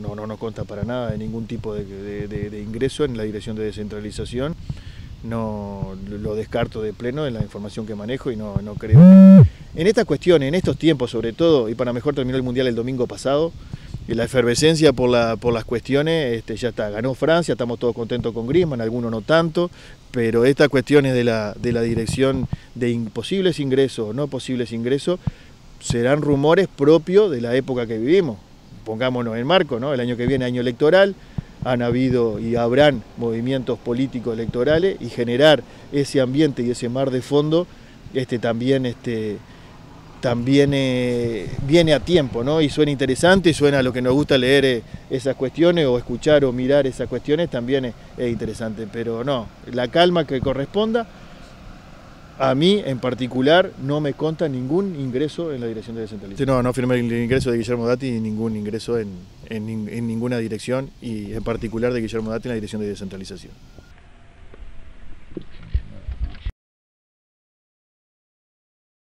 no, no, no consta para nada de ningún tipo de, ingreso en la dirección de descentralización. No lo descarto de pleno en la información que manejo y no, creo En estas cuestiones, en estos tiempos sobre todo, y para mejor terminó el Mundial el domingo pasado, y la efervescencia por, la, por las cuestiones, este, ya está, ganó Francia, estamos todos contentos con Griezmann, algunos no tanto, pero estas cuestiones de la, de la dirección de imposibles ingresos o no posibles ingresos serán rumores propios de la época que vivimos. Pongámonos en marco, ¿no? El año que viene, año electoral, han habido y habrán movimientos políticos electorales y generar ese ambiente y ese mar de fondo este, también este, también eh, viene a tiempo, ¿no? Y suena interesante, suena a lo que nos gusta leer eh, esas cuestiones o escuchar o mirar esas cuestiones, también es, interesante. Pero no, la calma que corresponda, a mí en particular no me conta ningún ingreso en la dirección de descentralización. No, no firmé el ingreso de Guillermo Dati ni ningún ingreso en, en ninguna dirección y en particular de Guillermo Dati en la dirección de descentralización.